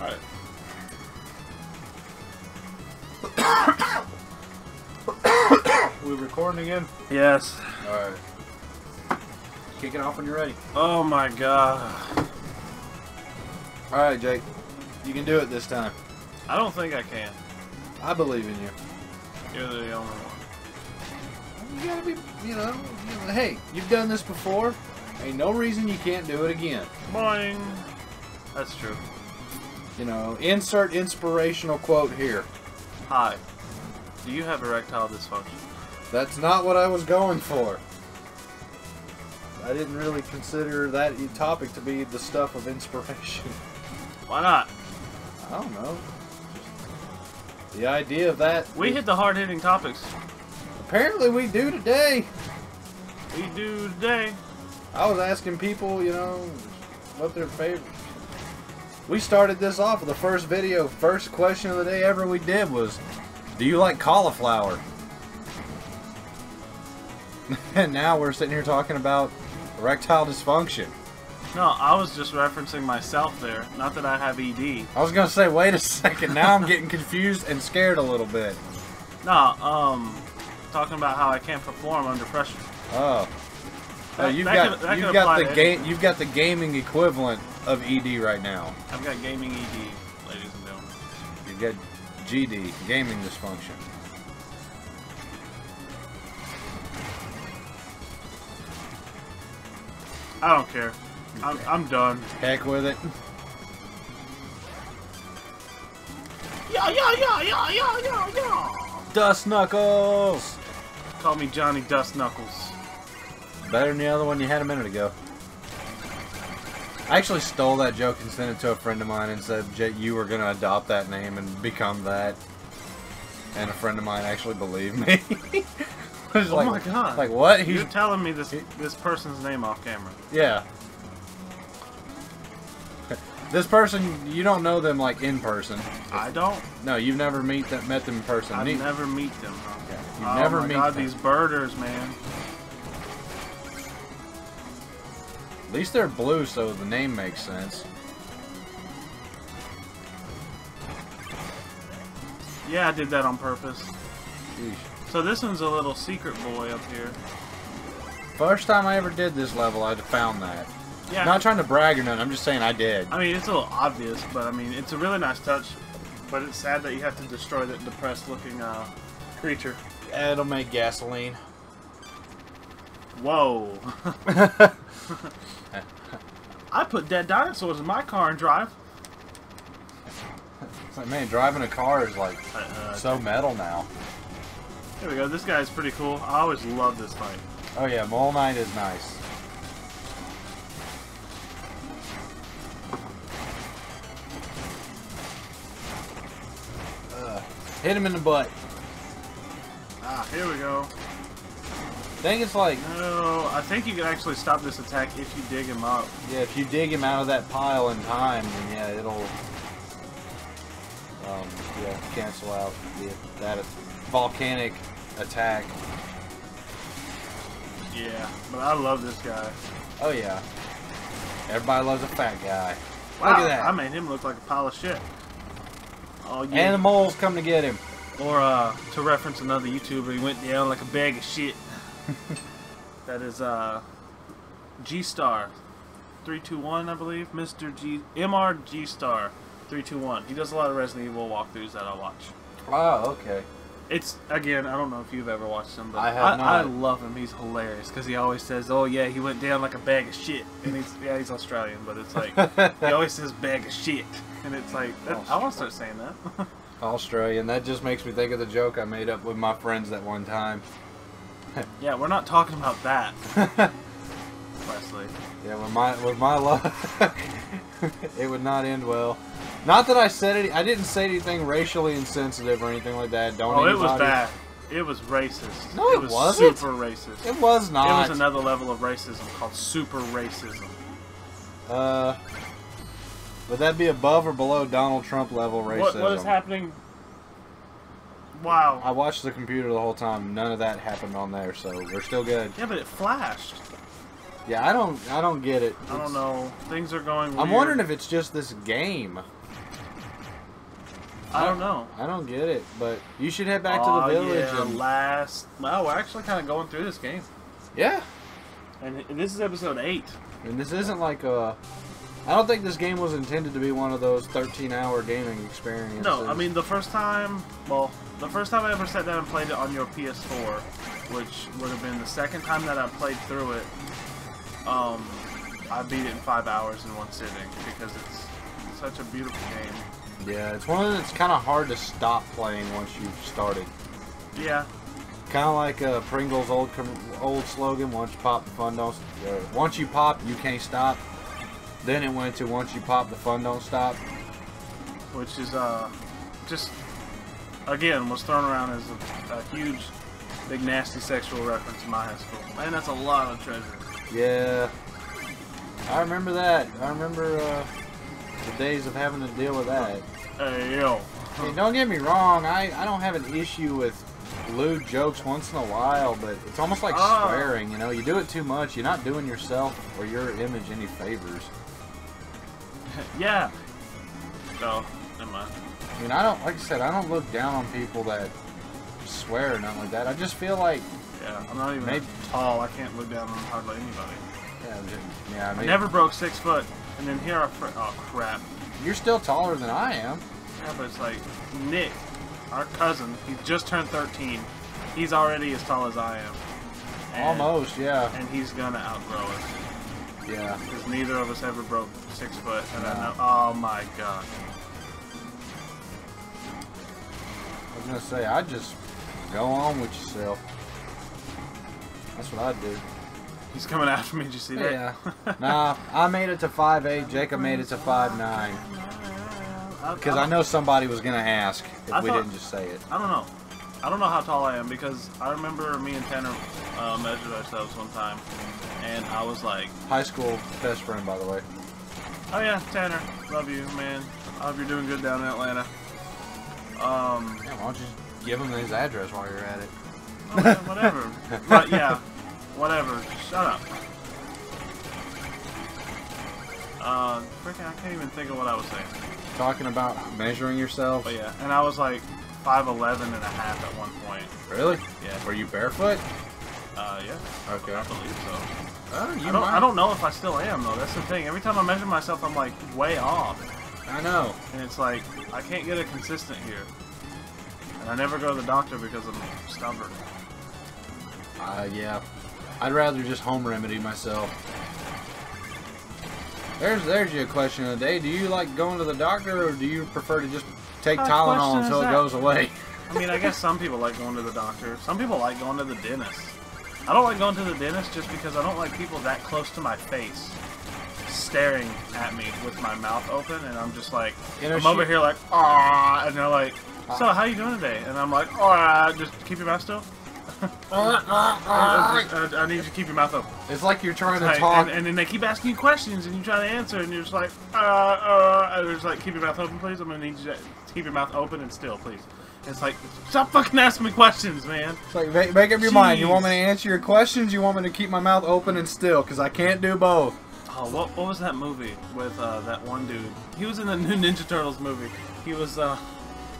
Alright. we recording again? Yes. Alright. Kick it off when you're ready. Oh my god. Alright, Jake. You can do it this time. I don't think I can. I believe in you. You're the only one. You gotta be, you know, you know, hey, you've done this before. Ain't no reason you can't do it again. Boing. That's true. You know, insert inspirational quote here. Hi. Do you have erectile dysfunction? That's not what I was going for. I didn't really consider that topic to be the stuff of inspiration. Why not? I don't know. The idea of that. We hit the hard hitting topics. Apparently, we do today. We do today. I was asking people, you know, what their favorite. We started this off with the first video. First question of the day ever we did was, "Do you like cauliflower?" and now we're sitting here talking about erectile dysfunction. No, I was just referencing myself there. Not that I have ED. I was gonna say, wait a second. Now I'm getting confused and scared a little bit. No, um, talking about how I can't perform under pressure. Oh. Oh, that- you've got could- you've got the game you've got the gaming equivalent of ED right now. I've got gaming ED, ladies and gentlemen. You've got GD, gaming dysfunction. I don't care. I'm, I'm done. Heck with it. Yeah, yeah, yeah, yeah, yeah, yeah, yeah. Dust Knuckles! Call me Johnny Dust Knuckles. Better than the other one you had a minute ago. I actually stole that joke and sent it to a friend of mine and said "Jay, you were going to adopt that name and become that. And a friend of mine actually believed me. Oh like, my God. Like what? You're He's telling me this this person's name off camera. yeah. This person, you don't know them like in person. I don't. No, you've never meet them, met them in person. I Ne- never meet them. You oh never my meet God, them. these birders, man. At least they're blue, so the name makes sense. Yeah, I did that on purpose. Sheesh. So this one's a little secret boy up here. First time I ever did this level, I found that. Yeah. Not trying to brag or nothing. I'm just saying I did. I mean, it's a little obvious, but I mean, it's a really nice touch. But it's sad that you have to destroy that depressed-looking uh, creature. It'll make gasoline. Whoa. I put dead dinosaurs in my car and drive. It's like, man, driving a car is like Uh, uh, so metal now. Here we go. This guy's pretty cool. I always love this fight. Oh yeah, Mole Knight is nice. Uh, hit him in the butt. Ah, here we go. I think it's like, No, I think you can actually stop this attack if you dig him up. yeah, if you dig him out of that pile in time, then yeah, it'll, um, yeah, cancel out the, that volcanic attack. Yeah, but I love this guy. Oh yeah. Everybody loves a fat guy. Wow, Look at that. I made him look like a pile of shit. Oh yeah. And the moles come to get him. Or uh, to reference another YouTuber, he went down like a bag of shit. That is uh, G Star, three two one, I believe. Mister G Mr G Star, three two one. He does a lot of Resident Evil walkthroughs that I watch. Oh, okay. It's again, I don't know if you've ever watched him, but I have I, not. love him. He's hilarious because he always says, "Oh yeah, he went down like a bag of shit," and he's yeah, he's Australian, but it's like he always says "bag of shit," and it's like I want to start saying that. Australian. That just makes me think of the joke I made up with my friends that one time. yeah, we're not talking about that, Wesley. Yeah, with my with my luck, it would not end well. Not that I said it. I didn't say anything racially insensitive or anything like that. Don't. Oh, it was bad. It was racist. No, it was wasn't. super racist. It was not. It was another level of racism called super racism. uh, would that be above or below Donald Trump level racism? What, what is happening? Wow. I watched the computer the whole time. None of that happened on there, so we're still good. yeah, but it flashed. Yeah, I don't. I don't get it. I don't know. Things are going. I'm wondering if it's just this game. I don't know. I don't get it, but you should head back to the village. Yeah, and, last. Well, we're actually kind of going through this game, yeah, and, and this is episode eight. and this isn't like a. I don't think this game was intended to be one of those 13-hour gaming experiences. No, I mean the first time. Well, the first time I ever sat down and played it on your PS4, which would have been the second time that I played through it. Um, I beat it in five hours in one sitting because it's such a beautiful game. yeah, it's one that's kind of hard to stop playing once you've started. Yeah, Kind of like uh, Pringle's old old slogan: "Once you pop, the fun don't. Uh, once you pop, you can't stop." Then it went to "Once you pop, the fun don't stop." which is uh, just again was thrown around as a, a huge, big nasty sexual reference in my high school. Man, that's a lot of treasure. Yeah, I remember that. I remember uh, the days of having to deal with that. Hey yo. Hey, don't get me wrong. I, I don't have an issue with lewd jokes once in a while, but it's almost like Oh. swearing. You know, you do it too much, you're not doing yourself or your image any favors. yeah. No, never mind. I mean, I don't like I said, I don't look down on people that swear or nothing like that. I just feel like, Yeah, I'm not even Maybe- tall. I can't look down on hardly anybody. yeah, yeah I I never broke six foot, and then here I oh crap. you're still taller than I am. Yeah, but it's like Nick, our cousin. He just turned 13. He's already as tall as I am. And, Almost, yeah, And he's gonna outgrow us yeah. because neither of us ever broke six foot. And I know. Oh my god. Gonna say, I just go on with yourself. That's what I do. He's coming after me. Did you see that? Yeah. nah, I made it to 5'8", Jacob made it to 5'9". Because I know somebody was going to ask if I we thought- didn't just say it. I don't know. I don't know how tall I am because I remember me and Tanner uh, measured ourselves one time, and I was like, High school best friend, by the way. "Oh yeah, Tanner, love you, man. I hope you're doing good down in Atlanta." Um, Yeah, why don't you just give him his address while you're at it? oh, yeah, whatever. but yeah, whatever. Shut up. Uh, freaking, I can't even think of what I was saying. Talking about measuring yourself. But yeah, and I was like 5'11 and a half at one point. Really? Yeah. Were you barefoot? Uh, yeah, Okay. I believe so. Oh, you I don't, might. I don't know if I still am though. That's the thing. Every time I measure myself, I'm like way off, I know. and it's like I can't get it consistent here. And I never go to the doctor because I'm stubborn. Uh, yeah. I'd rather just home remedy myself. There's there's your question of the day. Do you like going to the doctor or do you prefer to just take What Tylenol question is until it goes away? I mean, I guess some people like going to the doctor. Some people like going to the dentist. I don't like going to the dentist just because I don't like people that close to my face staring at me with my mouth open, and I'm just like, You know, I'm over here like, ah, and they're like, so how you doing today? And I'm like, ah, just keep your mouth still. I, I- I need you to keep your mouth open. It's like you're trying to talk. and, and then they keep asking you questions, and you try to answer, and you're just like, uh, uh, and just like, keep your mouth open, please. I'm gonna need you to keep your mouth open and still, please. It's like, stop fucking asking me questions, man. It's like make, make up your mind. You want me to answer your questions? You want me to keep my mouth open and still? Because I can't do both. Oh, what, what was that movie with uh, that one dude? He was in the new Ninja Turtles movie. He was uh,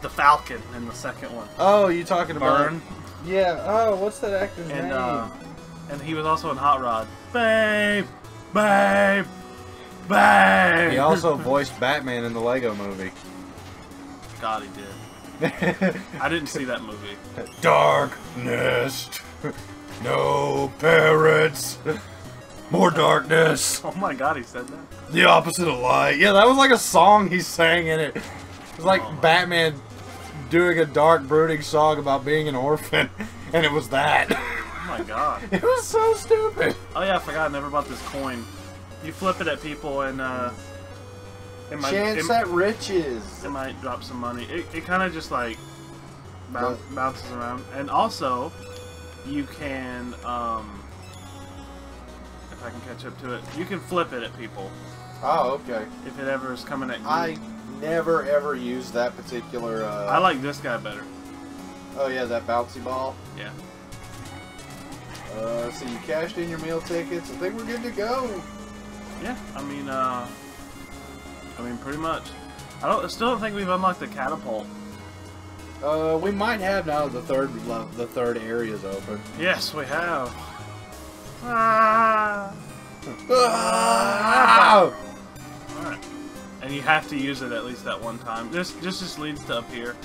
the Falcon in the second one. Oh, you talking about? Burn. Yeah. Oh, what's that actor's And name? uh, and he was also in Hot Rod. Babe, babe, babe. he also voiced Batman in the Lego movie. God, he did. I didn't see that movie. Darkness. No parrots. More darkness. Oh my God, he said that. The opposite of light. Yeah, that was like a song he sang in it. It was like Oh Batman doing a dark, brooding song about being an orphan, and it was that. Oh my God. it was so stupid. Oh yeah, I forgot. I never bought this coin. You flip it at people and uh, it might Chance it, at riches. it might drop some money. It, it kind of just like bounce, bounces around. And also, you can um, if I can catch up to it, you can flip it at people Oh, okay. if it ever is coming at you. I never ever used that particular. Uh, I like this guy better. Oh yeah, that bouncy ball. Yeah. Uh, so you cashed in your meal tickets. I think we're good to go. Yeah. I mean, uh, I mean, pretty much. I don't. I still don't think we've unlocked the catapult. Uh, we might have now the third level, the third area's open. Yes, we have. Ah. Ah! Alright. And you have to use it at least that one time. This this just leads to up here.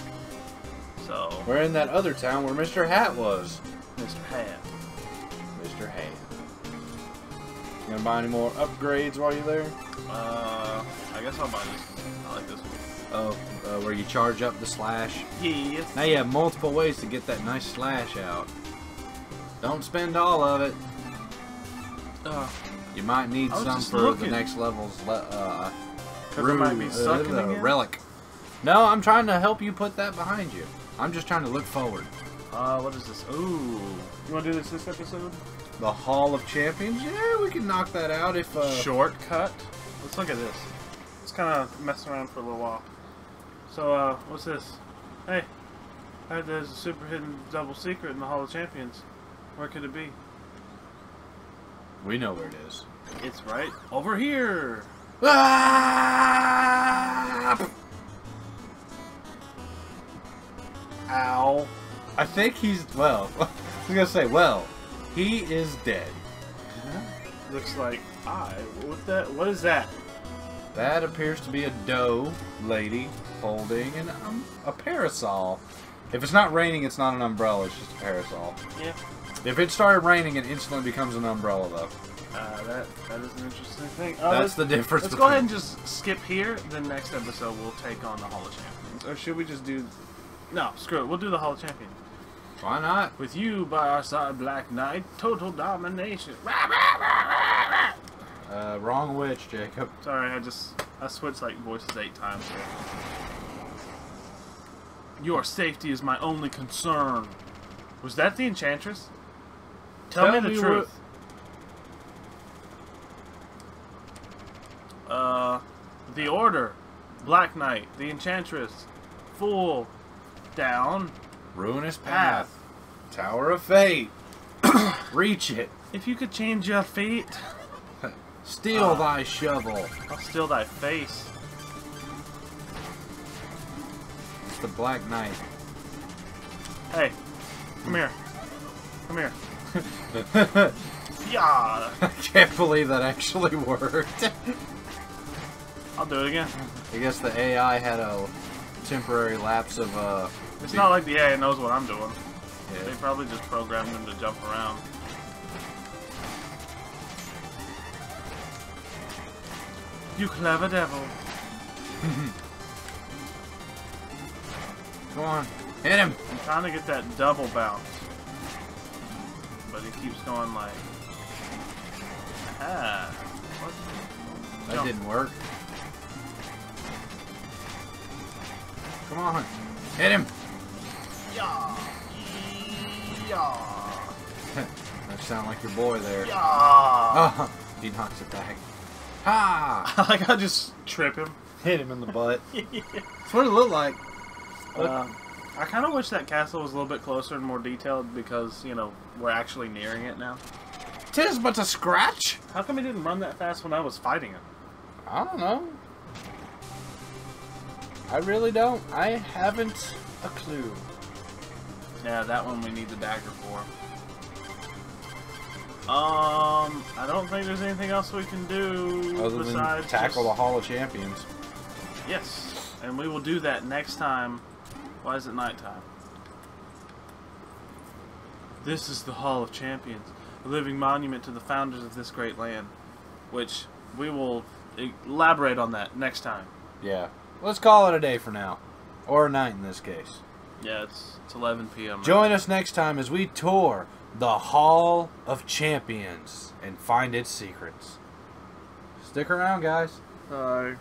So, We're in that other town where Mr. Hat was. Mr. Hat. Mr. Hat. You gonna buy any more upgrades while you're there? Uh, I guess I'll buy this one. I like this one. Oh, uh, where you charge up the slash. Yes. Now you have multiple ways to get that nice slash out. Don't spend all of it. Uh, You might need some for looking. the next level's le- uh, Because it might be sucking uh, again. relic. No, I'm trying to help you put that behind you. I'm just trying to look forward. Uh, what is this? Ooh. You want to do this this episode? The Hall of Champions. Yeah, we can knock that out if. Uh, Shortcut. Let's look at this. Let's kind of mess around for a little while. So, uh, what's this? Hey, I heard there's a super hidden double secret in the Hall of Champions. Where could it be? We know where it is. It's right over here. Ah! Ow. I think he's well. I was gonna say, well, he is dead. Looks like I. What that? What is that? That appears to be a doe lady holding an um, a parasol. If it's not raining, it's not an umbrella. It's just a parasol. Yeah. If it started raining, it instantly becomes an umbrella, though. Uh, that that is an interesting thing. Uh, That's the difference. let's between... go ahead and just skip here. The next episode we'll take on the Hall of Champions, or should we just do? No, screw it. We'll do the Hall of Champions. Why not? With you by our side, Black Knight, total domination. Uh, wrong witch, Jacob. Sorry, I just I switched like voices eight times. Your safety is my only concern. Was that the Enchantress? Tell, Tell me the me truth. Uh, the Order, Black Knight, the Enchantress, Fool, down. Ruinous path. Tower of Fate. Reach it. If you could change your fate, Steal Ah. thy shovel. I'll steal thy face. It's the Black Knight. Hey, come here. Come here. I Yeah, can't believe that actually worked. I'll do it again. I guess the AI had a temporary lapse of uh. It's not like the AI knows what I'm doing. They probably just programmed him to jump around. You clever devil. Come on, hit him. I'm trying to get that double bounce. But he keeps going like... Ah. What? That Jump. didn't work. Come on, hit him. Yeah. Yeah. That sound like your boy there. Yeah. Oh, he knocks it back. Ha! like I just trip him. Hit him in the butt. That's what it looked like. Uh, I kind of wish that castle was a little bit closer and more detailed because, you know, we're actually nearing it now. Tis but a scratch. How come he didn't run that fast when I was fighting him? I don't know. I really don't. I haven't a clue. Yeah, that one we need the dagger for. Um, I don't think there's anything else we can do Other than besides tackle the Hall of Champions. Yes, and we will do that next time. Why is it nighttime? This is the Hall of Champions, a living monument to the founders of this great land, which we will elaborate on that next time. Yeah. Let's call it a day for now. Or a night in this case. Yeah, it's it's 11 p.m. Join us next time as we tour the Hall of Champions and find its secrets. Stick around, guys. Bye.